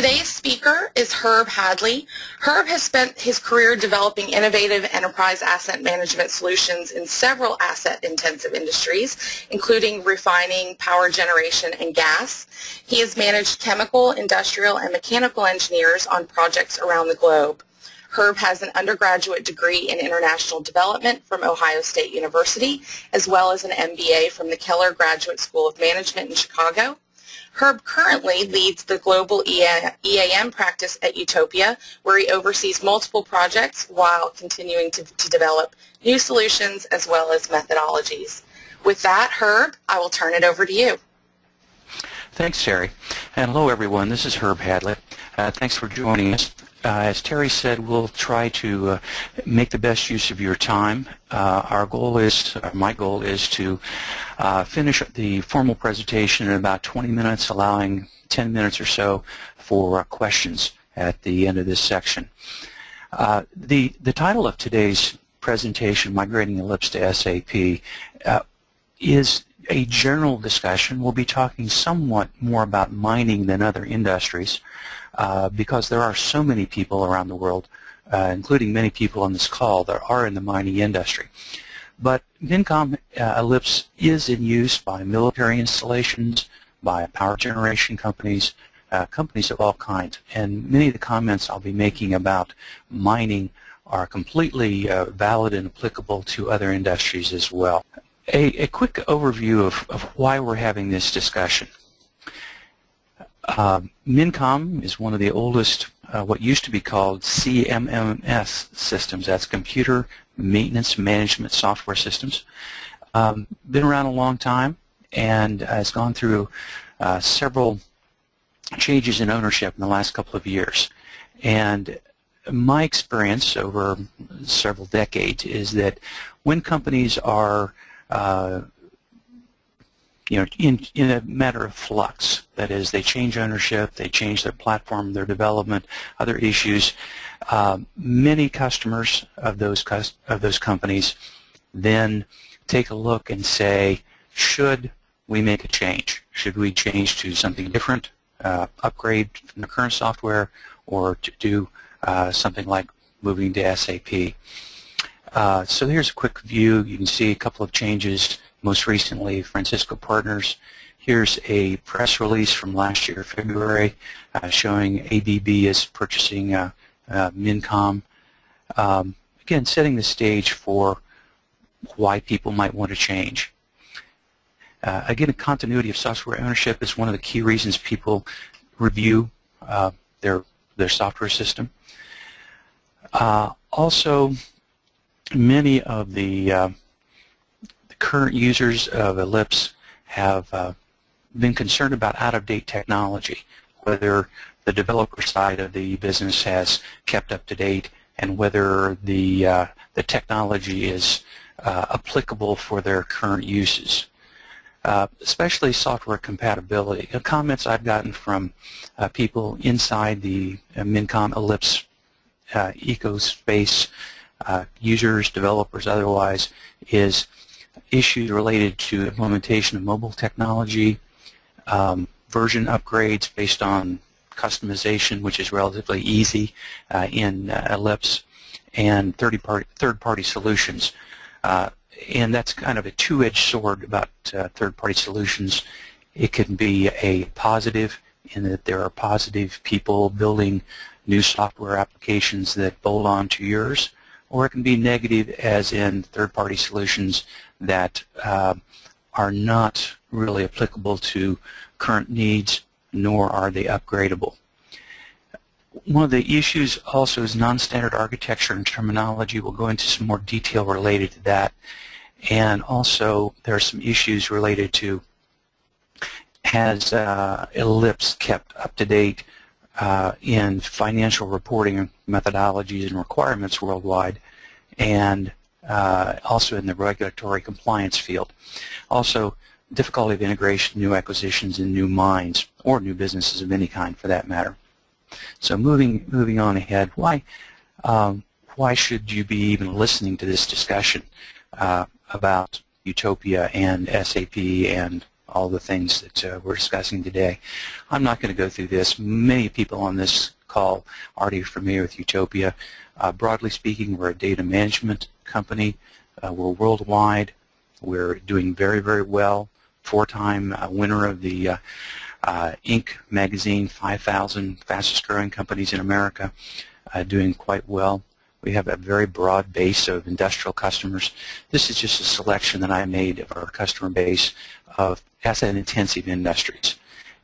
Today's speaker is Herb Hadley. Herb has spent his career developing innovative enterprise asset management solutions in several asset-intensive industries, including refining, power generation, and gas. He has managed chemical, industrial, and mechanical engineers on projects around the globe. Herb has an undergraduate degree in international development from Ohio State University, as well as an MBA from the Keller Graduate School of Management in Chicago. Herb currently leads the global EAM practice at Utopia, where he oversees multiple projects while continuing to, to develop new solutions as well as methodologies. With that, Herb, I will turn it over to you. Thanks, Terry. And hello, everyone. This is Herb Hadley. Uh, thanks for joining us. Uh, as Terry said, we'll try to uh, make the best use of your time. Uh, our goal is, my goal is to uh, finish the formal presentation in about 20 minutes, allowing 10 minutes or so for uh, questions at the end of this section. Uh, the, the title of today's presentation, Migrating Ellipse to SAP, is a general discussion. We'll be talking somewhat more about mining than other industries uh, because there are so many people around the world, uh, including many people on this call, that are in the mining industry. But Mincom uh, Ellipse is in use by military installations, by power generation companies, uh, companies of all kinds. And many of the comments I'll be making about mining are completely valid and applicable to other industries as well. A, a quick overview of, of why we're having this discussion. Uh, Mincom is one of the oldest, uh, what used to be called CMMS systems. That's Computer Maintenance Management Software Systems. Um, been around a long time and has gone through uh, several changes in ownership in the last couple of years. And my experience over several decades is that when companies are uh, you know, in, in a matter of flux. That is, they change ownership, they change their platform, their development, other issues. Uh, many customers of those of those companies then take a look and say, should we make a change? Should we change to something different, uh, upgrade from the current software, or to do uh, something like moving to SAP? Uh, so here's a quick view. You can see a couple of changes most recently Francisco Partners. Here's a press release from last year, February, uh, showing ABB is purchasing uh, uh, Mincom. Um, again, setting the stage for why people might want to change. Uh, again, a continuity of software ownership is one of the key reasons people review uh, their their software system. Uh, also, many of the current users of Ellipse have uh, been concerned about out-of-date technology, whether the developer side of the business has kept up to date and whether the, uh, the technology is uh, applicable for their current uses. Uh, especially software compatibility. The comments I've gotten from uh, people inside the uh, Mincom Ellipse uh, ecospace, uh, users, developers, otherwise, is issues related to implementation of mobile technology, um, version upgrades based on customization, which is relatively easy uh, in uh, Ellipse, and third-party third-party solutions. Uh, and that's kind of a two-edged sword about uh, third-party solutions. It can be a positive in that there are positive people building new software applications that bolt on to yours, or it can be negative as in third-party solutions that uh, are not really applicable to current needs, nor are they upgradable. One of the issues also is non-standard architecture and terminology. We'll go into some more detail related to that. And also there are some issues related to has uh, Ellipse kept up to date uh, in financial reporting methodologies and requirements worldwide and uh, also in the regulatory compliance field. Also, difficulty of integration, new acquisitions, and new mines, or new businesses of any kind for that matter. So moving moving on ahead, why um, why should you be even listening to this discussion uh, about Utopia and SAP and all the things that uh, we're discussing today. I'm not going to go through this. Many people on this call are already familiar with Utopia. Uh, broadly speaking, we're a data management company. Uh, we're worldwide. We're doing very, very well. Four-time uh, winner of the uh, uh, Inc. magazine, 5,000 fastest growing companies in America, doing quite well. We have a very broad base of industrial customers. This is just a selection that I made of our customer base of asset-intensive industries.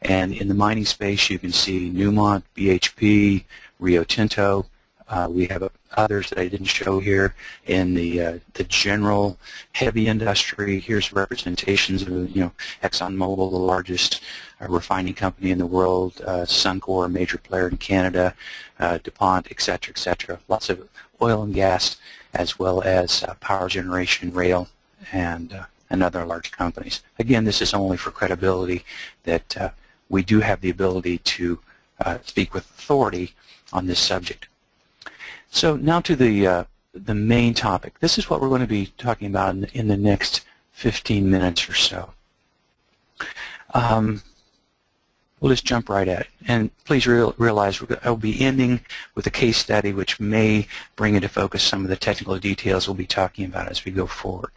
And in the mining space, you can see Newmont, BHP, Rio Tinto. Uh, we have others that I didn't show here in the uh, the general heavy industry. Here's representations of you know ExxonMobil, the largest uh, refining company in the world, uh, Suncor, a major player in Canada, uh, DuPont, et cetera, et cetera. Lots of oil and gas, as well as uh, power generation, rail, and uh, and other large companies. Again, this is only for credibility that uh, we do have the ability to uh, speak with authority on this subject. So now to the uh, the main topic. This is what we're going to be talking about in, in the next 15 minutes or so. Um, we'll just jump right at it. And please real, realize I'll be ending with a case study which may bring into focus some of the technical details we'll be talking about as we go forward.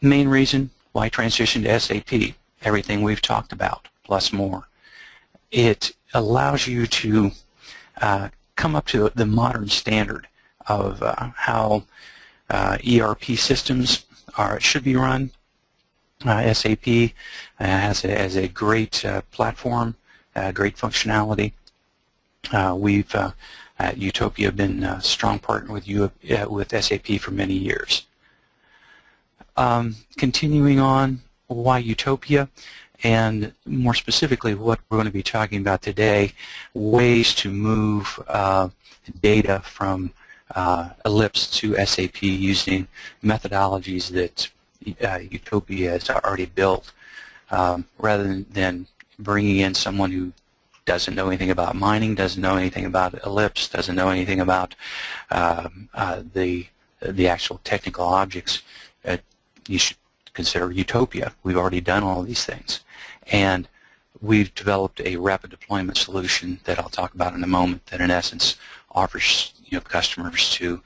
Main reason why transition to SAP, everything we've talked about, plus more. It allows you to uh, come up to the modern standard of uh, how uh, ERP systems are should be run SAP uh, has, a, a great uh, platform, great functionality. we've at Utopia been a strong partner with you with SAP for many years. Um, continuing on, why Utopia? and more specifically what we're going to be talking about today, ways to move uh, data from uh, Ellipse to SAP using methodologies that uh, Utopia has already built um, rather than, bringing in someone who doesn't know anything about mining, doesn't know anything about Ellipse, doesn't know anything about uh, uh, the the actual technical objects. Uh, you should consider Utopia. We've already done all these things. And we've developed a rapid deployment solution that I'll talk about in a moment that in essence offers you know, customers to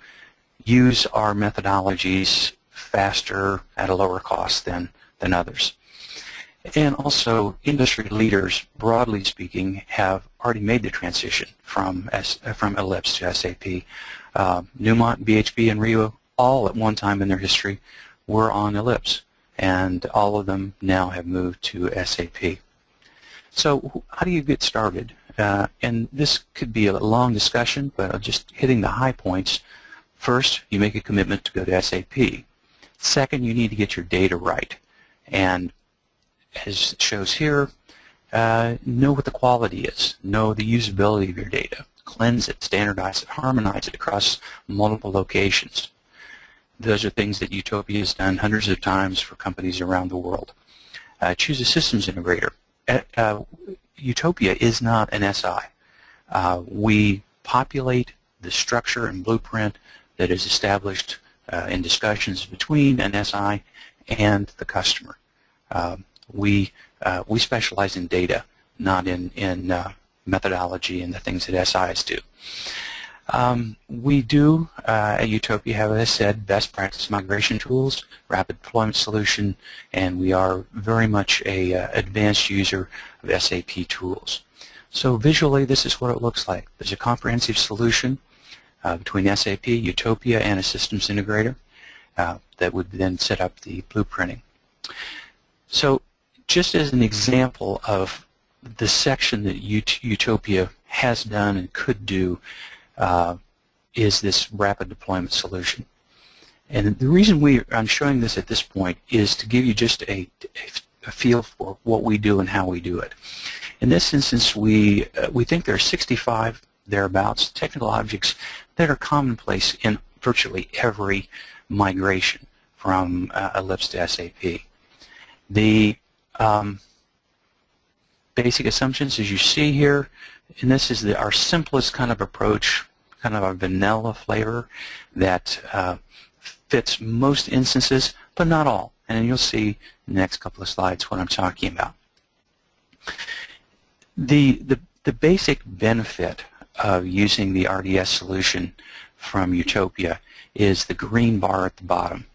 use our methodologies faster at a lower cost than, than others. And also, industry leaders, broadly speaking, have already made the transition from S, from Ellipse to SAP. Uh, Newmont, BHP, and Rio, all at one time in their history, were on Ellipse, and all of them now have moved to SAP. So, how do you get started? Uh, and this could be a long discussion, but just hitting the high points. First, you make a commitment to go to SAP. Second, you need to get your data right. And as shows here, uh, know what the quality is. Know the usability of your data. Cleanse it, standardize it, harmonize it across multiple locations. Those are things that Utopia has done hundreds of times for companies around the world. Uh, choose a systems integrator. Uh, uh Utopia is not an SI. Uh, we populate the structure and blueprint that is established uh, in discussions between an SI and the customer. Um, we uh, we specialize in data, not in in uh, methodology and the things that SIs do. Um, we do uh, at Utopia have, as I said, best practice migration tools, rapid deployment solution, and we are very much a uh, advanced user of SAP tools. So visually, this is what it looks like. There's a comprehensive solution uh, between SAP, Utopia, and a systems integrator uh, that would then set up the blueprinting. So just as an example of the section that Ut Utopia has done and could do uh, is this rapid deployment solution. And the reason we I'm showing this at this point is to give you just a, a feel for what we do and how we do it. In this instance, we uh, we think there are 65 thereabouts technical objects that are commonplace in virtually every migration from uh, Ellipse to SAP. The um, basic assumptions, as you see here, and this is the, our simplest kind of approach, kind of a vanilla flavor that uh, fits most instances, but not all. And you'll see in the next couple of slides what I'm talking about. The, the, the basic benefit of using the RDS solution from Utopia is the green bar at the bottom.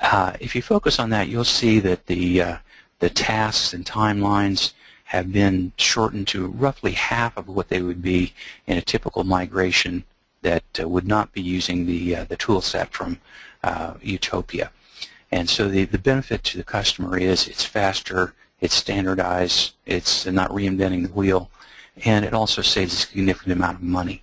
Uh, if you focus on that, you'll see that the, uh, the tasks and timelines have been shortened to roughly half of what they would be in a typical migration that uh, would not be using the, uh, the tool set from uh, Utopia. And so the, the benefit to the customer is it's faster, it's standardized, it's not reinventing the wheel, and it also saves a significant amount of money.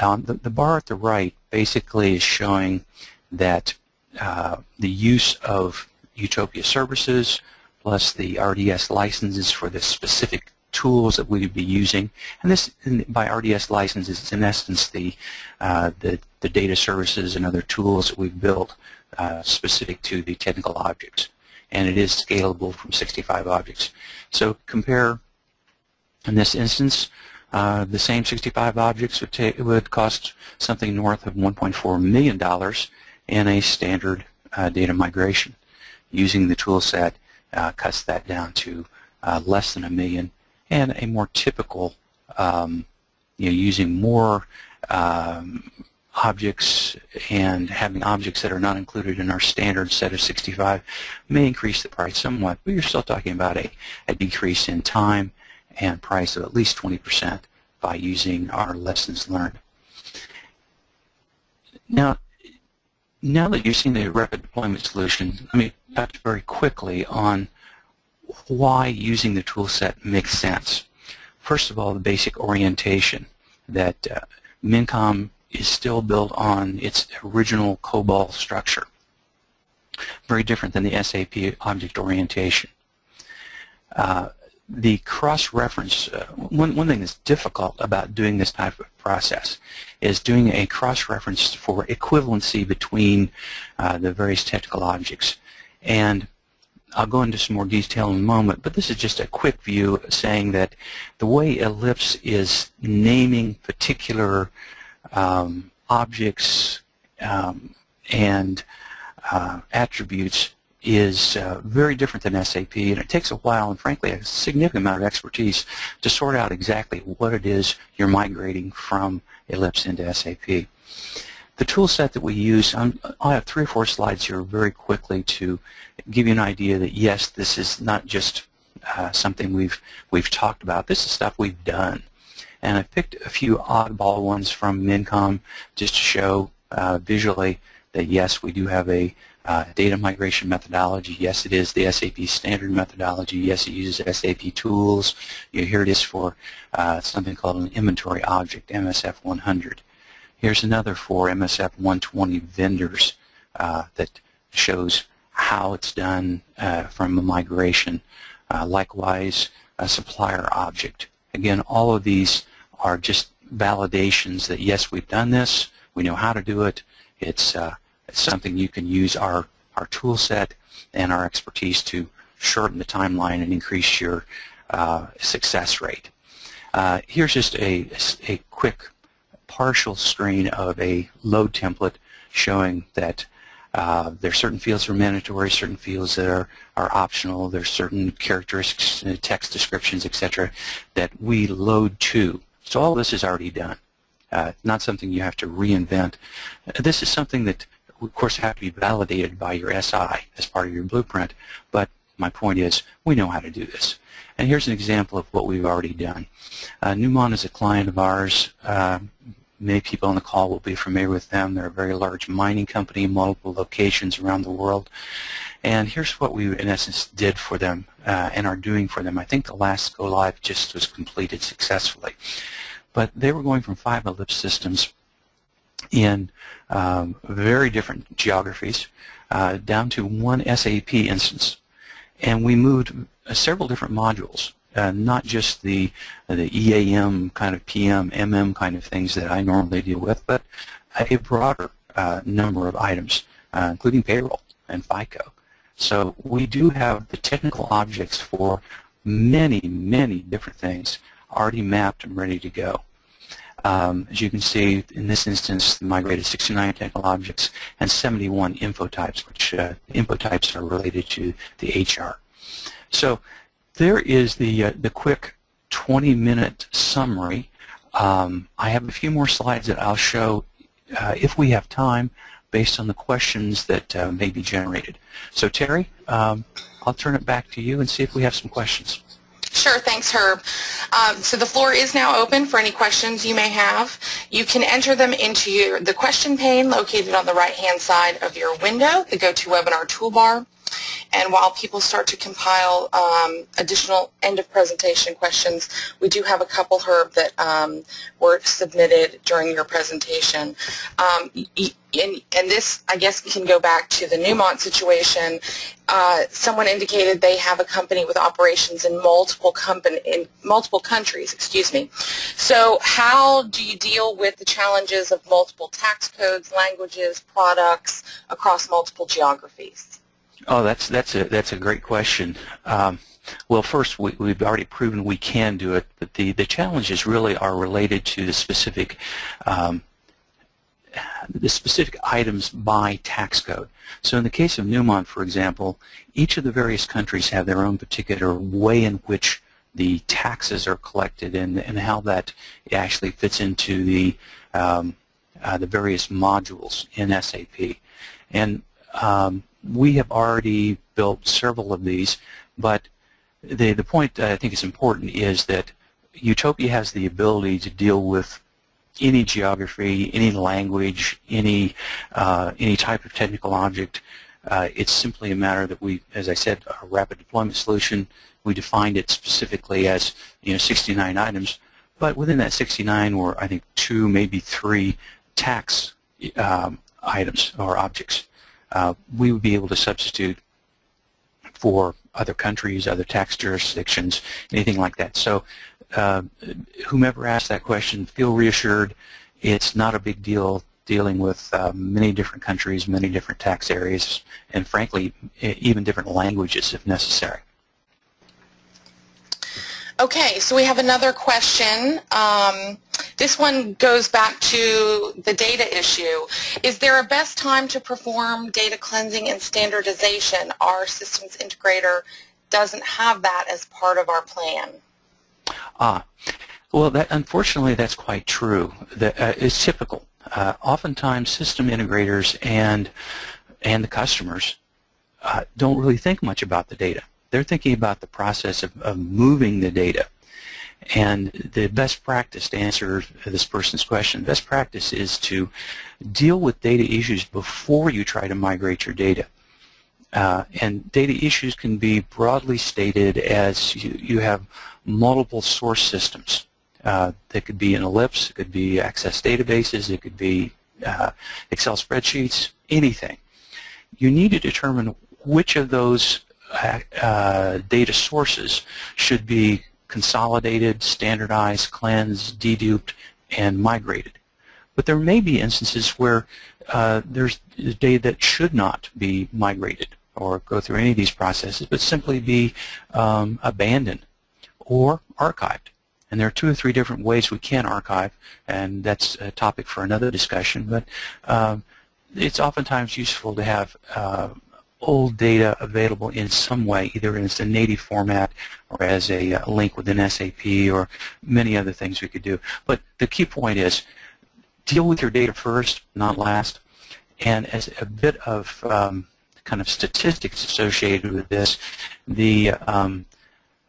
Um, the, the, bar at the right basically is showing that uh, the use of Utopia services plus the RDS licenses for the specific tools that we would be using. And this, by RDS licenses, is in essence the, uh, the, the, data services and other tools that we've built uh, specific to the technical objects. And it is scalable from 65 objects. So compare, in this instance, uh, the same 65 objects would, would cost something north of $1.4 million in a standard uh, data migration. Using the tool set uh, cuts that down to uh, less than a million and a more typical, um, you know, using more um, objects and having objects that are not included in our standard set of 65 may increase the price somewhat, but you're still talking about a, a decrease in time and price of at least 20% by using our lessons learned. Now, now that you've seen the rapid deployment solution, let me touch very quickly on why using the tool set makes sense. First of all, the basic orientation that uh, Mincom is still built on its original COBOL structure. Very different than the SAP object orientation. Uh, the cross-reference, uh, one, one thing that's difficult about doing this type of process is doing a cross-reference for equivalency between uh, the various technical objects. And I'll go into some more detail in a moment, but this is just a quick view saying that the way Ellipse is naming particular um, objects um, and uh, attributes is uh, very different than SAP, and it takes a while and, frankly, a significant amount of expertise to sort out exactly what it is you're migrating from Ellipse into SAP. The tool set that we use, i will have three or four slides here very quickly to give you an idea that, yes, this is not just uh, something we've, we've talked about. This is stuff we've done. And I picked a few oddball ones from Mincom just to show uh, visually that, yes, we do have a uh, data migration methodology. Yes, it is the SAP standard methodology. Yes, it uses SAP tools. You, here it is for uh, something called an inventory object, MSF 100. Here's another for MSF 120 vendors uh, that shows how it's done uh, from a migration. Uh, likewise, a supplier object. Again, all of these are just validations that yes, we've done this. We know how to do it. It's it's something you can use our, our tool set and our expertise to shorten the timeline and increase your uh, success rate. Uh, here's just a, a quick partial screen of a load template showing that uh, there are certain fields that are mandatory, certain fields that are, are optional, there's certain characteristics, uh, text descriptions, etc., that we load to. So all this is already done. Uh, not something you have to reinvent. This is something that of course have to be validated by your SI as part of your blueprint, but my point is we know how to do this. And here's an example of what we've already done. Uh, Newmont is a client of ours. Uh, many people on the call will be familiar with them. They're a very large mining company, multiple locations around the world. And here's what we, in essence, did for them uh, and are doing for them. I think the last go live just was completed successfully. But they were going from five Ellipse systems in um, very different geographies uh, down to one SAP instance. And we moved uh, several different modules, uh, not just the, the EAM kind of PM, MM kind of things that I normally deal with, but a broader uh, number of items, uh, including payroll and FICO. So we do have the technical objects for many, many different things already mapped and ready to go. Um, as you can see, in this instance, migrated 69 technical objects and 71 info types, which uh, info types are related to the HR. So there is the, uh, the quick 20-minute summary. Um, I have a few more slides that I'll show uh, if we have time based on the questions that uh, may be generated. So Terry, um, I'll turn it back to you and see if we have some questions. Sure, thanks Herb. Um, so the floor is now open for any questions you may have. You can enter them into your, the question pane located on the right-hand side of your window, the GoToWebinar toolbar. And while people start to compile um, additional end-of-presentation questions, we do have a couple, Herb, that um, were submitted during your presentation. Um, and, and, this, I guess, can go back to the Newmont situation. Uh, someone indicated they have a company with operations in multiple company in multiple countries. Excuse me. So, how do you deal with the challenges of multiple tax codes, languages, products across multiple geographies? Oh, that's that's a that's a great question. Um, well, first, we, have already proven we can do it, but the, the challenges really are related to the specific um, the specific items by tax code. So in the case of Newmont, for example, each of the various countries have their own particular way in which the taxes are collected and, and how that actually fits into the um, uh, the various modules in SAP. And um, we have already built several of these, but the, the point I think is important is that Utopia has the ability to deal with any geography, any language, any uh, any type of technical object. Uh, it's simply a matter that we, as I said, a rapid deployment solution. We defined it specifically as you know 69 items, but within that 69 were I think two, maybe three tax um, items or objects uh, we would be able to substitute for other countries, other tax jurisdictions, anything like that. So uh, whomever asked that question, feel reassured. It's not a big deal dealing with uh, many different countries, many different tax areas, and frankly, even different languages if necessary. Okay, so we have another question. Um, this one goes back to the data issue. Is there a best time to perform data cleansing and standardization? Our systems integrator doesn't have that as part of our plan. Ah, well, that, unfortunately, that's quite true. That uh, is typical. Uh, oftentimes, system integrators and and the customers uh, don't really think much about the data. They're thinking about the process of, of moving the data. And the best practice to answer this person's question, best practice is to deal with data issues before you try to migrate your data. Uh, and data issues can be broadly stated as you, you have multiple source systems. Uh, that could be an ellipse, it could be access databases, it could be uh, Excel spreadsheets, anything. You need to determine which of those uh, data sources should be consolidated, standardized, cleansed, deduped, and migrated. But there may be instances where uh, there's data that should not be migrated or go through any of these processes, but simply be um, abandoned or archived. And there are two or three different ways we can archive, and that's a topic for another discussion. But um, it's oftentimes useful to have uh, old data available in some way, either as a native format or as a, uh, link within SAP or many other things we could do. But the key point is deal with your data first, not last. And as a bit of um, kind of statistics associated with this, the um,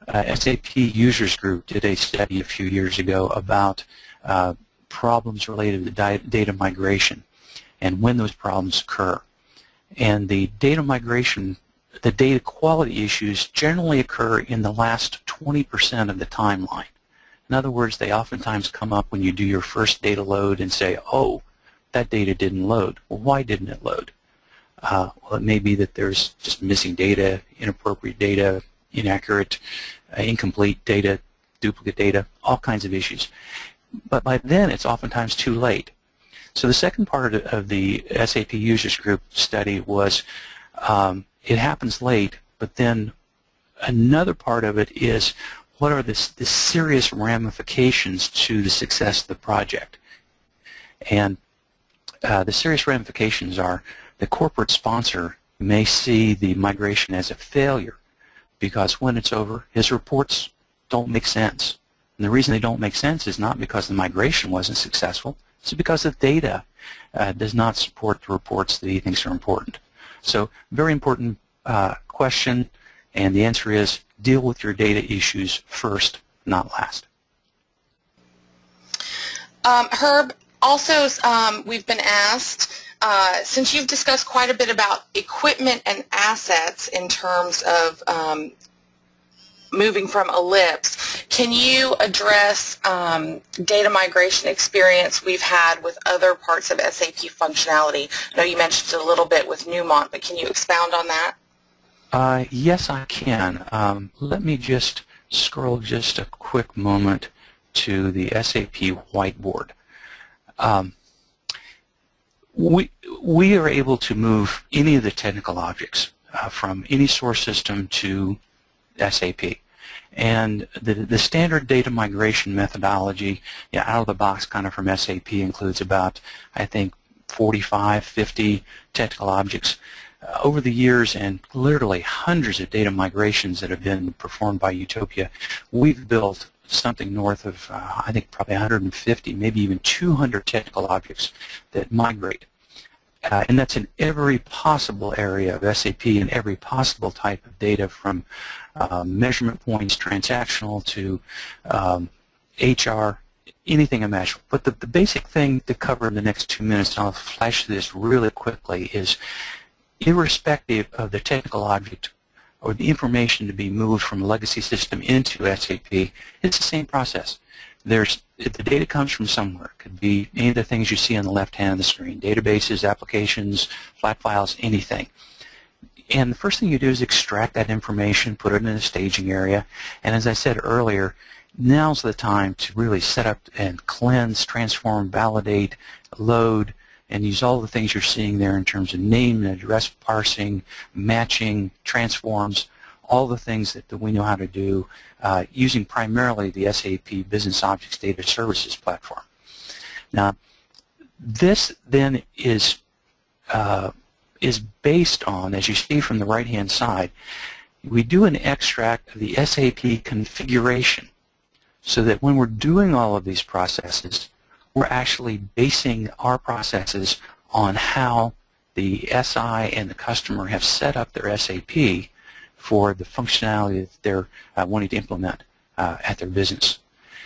uh, SAP Users Group did a study a few years ago about uh, problems related to data migration and when those problems occur. And the data migration, the data quality issues generally occur in the last 20% of the timeline. In other words, they oftentimes come up when you do your first data load and say, oh, that data didn't load. Well, why didn't it load? Uh, well, it may be that there's just missing data, inappropriate data, inaccurate, uh, incomplete data, duplicate data, all kinds of issues. But by then, it's oftentimes too late. So the second part of the SAP Users Group study was um, it happens late, but then another part of it is what are the, the serious ramifications to the success of the project. And uh, the serious ramifications are the corporate sponsor may see the migration as a failure because when it's over, his reports don't make sense. And the reason they don't make sense is not because the migration wasn't successful, it's because the data uh, does not support the reports that he thinks are important. So very important uh, question, and the answer is deal with your data issues first, not last. Um, Herb, also um, we've been asked, uh, since you've discussed quite a bit about equipment and assets in terms of um, moving from Ellipse, can you address um, data migration experience we've had with other parts of SAP functionality? I know you mentioned it a little bit with Newmont, but can you expound on that? Uh, yes, I can. Um, let me just scroll just a quick moment to the SAP whiteboard. Um, we, we are able to move any of the technical objects uh, from any source system to SAP. And the, the standard data migration methodology yeah, out of the box kind of from SAP includes about, I think, 45, 50 technical objects. Uh, over the years and literally hundreds of data migrations that have been performed by Utopia, we've built something north of, uh, I think, probably 150, maybe even 200 technical objects that migrate. Uh, and that's in every possible area of SAP and every possible type of data from um, measurement points, transactional to um, HR, anything imaginable. But the, the basic thing to cover in the next two minutes, and I'll flash this really quickly, is irrespective of the technical object or the information to be moved from a legacy system into SAP, it's the same process. There's the data comes from somewhere. It could be any of the things you see on the left hand of the screen, databases, applications, flat files, anything. And the first thing you do is extract that information, put it in a staging area, and as I said earlier, now's the time to really set up and cleanse, transform, validate, load, and use all the things you're seeing there in terms of name and address parsing, matching, transforms, all the things that, that we know how to do uh, using primarily the SAP Business Objects Data Services platform. Now, this then is uh, is based on, as you see from the right-hand side, we do an extract of the SAP configuration so that when we're doing all of these processes, we're actually basing our processes on how the SI and the customer have set up their SAP for the functionality that they're uh, wanting to implement uh, at their business.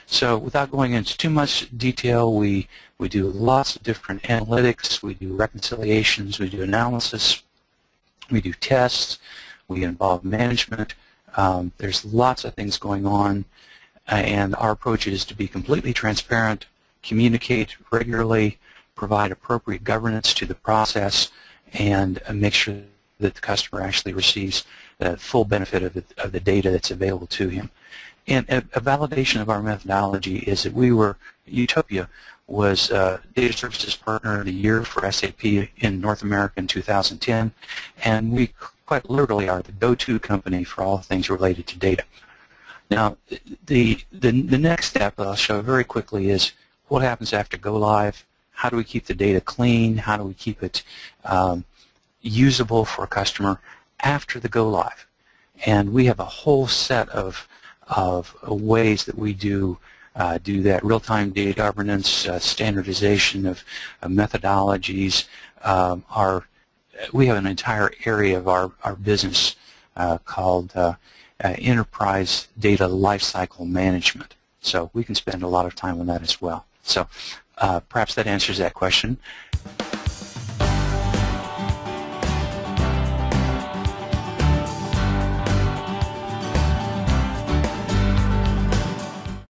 So without going into too much detail, we, we do lots of different analytics, we do reconciliations, we do analysis, we do tests, we involve management. Um, there's lots of things going on, and our approach is to be completely transparent, communicate regularly, provide appropriate governance to the process, and make sure that the customer actually receives the full benefit of the, of the data that's available to him. And a, a, validation of our methodology is that we were, Utopia was uh, Data Services Partner of the Year for SAP in North America in 2010, and we quite literally are the go-to company for all things related to data. Now, the, the, the next step I'll show very quickly is what happens after go live, how do we keep the data clean, how do we keep it um, usable for a customer after the go live. And we have a whole set of, of ways that we do uh, do that, real-time data governance, uh, standardization of, methodologies. Um, our, we have an entire area of our, our business uh, called uh, uh, enterprise data lifecycle management. So we can spend a lot of time on that as well. So uh, perhaps that answers that question.